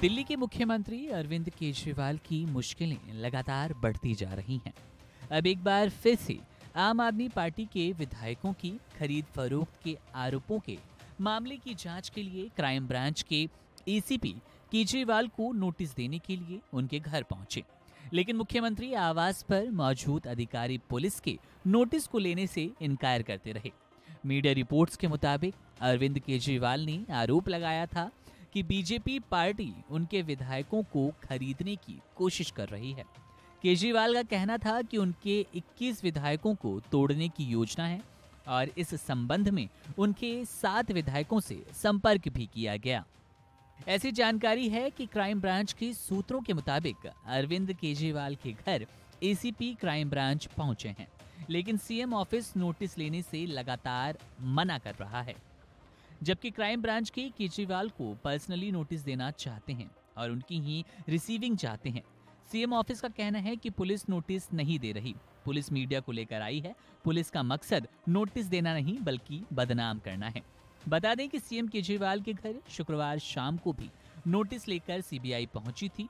दिल्ली के मुख्यमंत्री अरविंद केजरीवाल की मुश्किलें लगातार बढ़ती जा रही हैं। अब एक बार फिर से आम आदमी पार्टी के विधायकों की खरीद फरोख्त के आरोपों के मामले की जाँच के लिए क्राइम ब्रांच के एसीपी केजरीवाल को नोटिस देने के लिए उनके घर पहुँचे। लेकिन मुख्यमंत्री आवास पर मौजूद अधिकारी पुलिस के नोटिस को लेने से इनकार करते रहे। मीडिया रिपोर्ट्स के मुताबिक अरविंद केजरीवाल ने आरोप लगाया था कि बीजेपी पार्टी उनके विधायकों को खरीदने की कोशिश कर रही है। केजरीवाल का कहना था कि उनके 21 विधायकों को तोड़ने की योजना है और इस संबंध में उनके सात विधायकों से संपर्क भी किया गया। ऐसी जानकारी है कि क्राइम ब्रांच के सूत्रों के मुताबिक अरविंद केजरीवाल के घर एसीपी क्राइम ब्रांच पहुँचे हैं, लेकिन सीएम ऑफ़िस नोटिस लेने से लगातार मना कर रहा है। जबकि क्राइम ब्रांच के केजरीवाल को पर्सनली नोटिस देना चाहते हैं और उनकी ही रिसीविंग चाहते हैं। सीएम ऑफ़िस का कहना है कि पुलिस नोटिस नहीं दे रही। पुलिस मीडिया को लेकर आई है। पुलिस का मकसद नोटिस देना नहीं, बल्कि बदनाम करना है। बता दें कि सीएम केजरीवाल के घर शुक्रवार शाम को भी नोटिस लेकर सीबीआई पहुँची थी।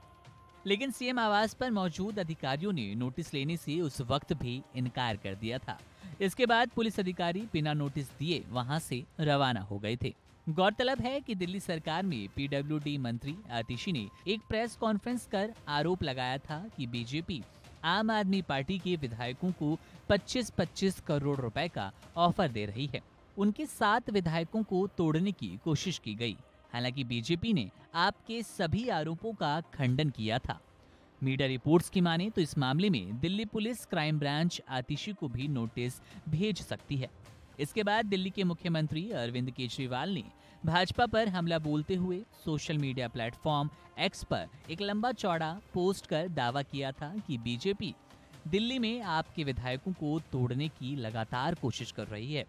लेकिन सीएम आवास पर मौजूद अधिकारियों ने नोटिस लेने से उस वक्त भी इनकार कर दिया था। इसके बाद पुलिस अधिकारी बिना नोटिस दिए वहाँ से रवाना हो गए थे। गौरतलब है कि दिल्ली सरकार में पीडब्ल्यूडी मंत्री आतिशी ने एक प्रेस कॉन्फ्रेंस कर आरोप लगाया था कि बीजेपी आम आदमी पार्टी के विधायकों को 25-25 करोड़ रुपए का ऑफ़र दे रही है। उनके सात विधायकों को तोड़ने की कोशिश की गई। हालाँकि बीजेपी ने आपके सभी आरोपों का खंडन किया था। मीडिया रिपोर्ट्स की माने तो इस मामले में Delhi police crime branch Atishi को भी नोटिस भेज सकती है। इसके बाद दिल्ली के मुख्यमंत्री अरविंद केजरीवाल ने भाजपा पर हमला बोलते हुए सोशल मीडिया प्लेटफॉर्म एक्स पर एक लंबा चौड़ा पोस्ट कर दावा किया था कि बीजेपी दिल्ली में आपके विधायकों को तोड़ने की लगातार कोशिश कर रही है।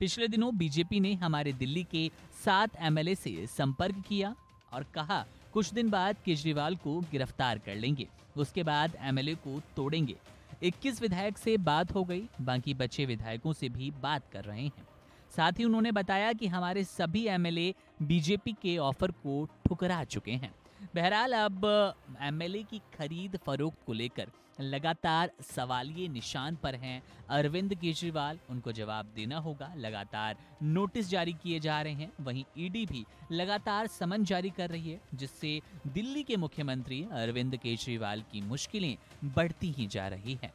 पिछले दिनों बीजेपी ने हमारे दिल्ली के सात एमएलए से संपर्क किया और कहा कुछ दिन बाद केजरीवाल को गिरफ़्तार कर लेंगे। उसके बाद एमएलए को तोड़ेंगे। 21 विधायक से बात हो गई, बाकी बचे विधायकों से भी बात कर रहे हैं। साथ ही उन्होंने बताया कि हमारे सभी एमएलए बीजेपी के ऑफ़र को ठुकरा चुके हैं। बहरहाल अब एमएलए की खरीद फरोख्त को लेकर लगातार सवालिए निशान पर हैं। अरविंद केजरीवाल, उनको जवाब देना होगा। लगातार नोटिस जारी किए जा रहे हैं। वहीं ईडी भी लगातार समन जारी कर रही है, जिससे दिल्ली के मुख्यमंत्री अरविंद केजरीवाल की मुश्किलें बढ़ती ही जा रही हैं।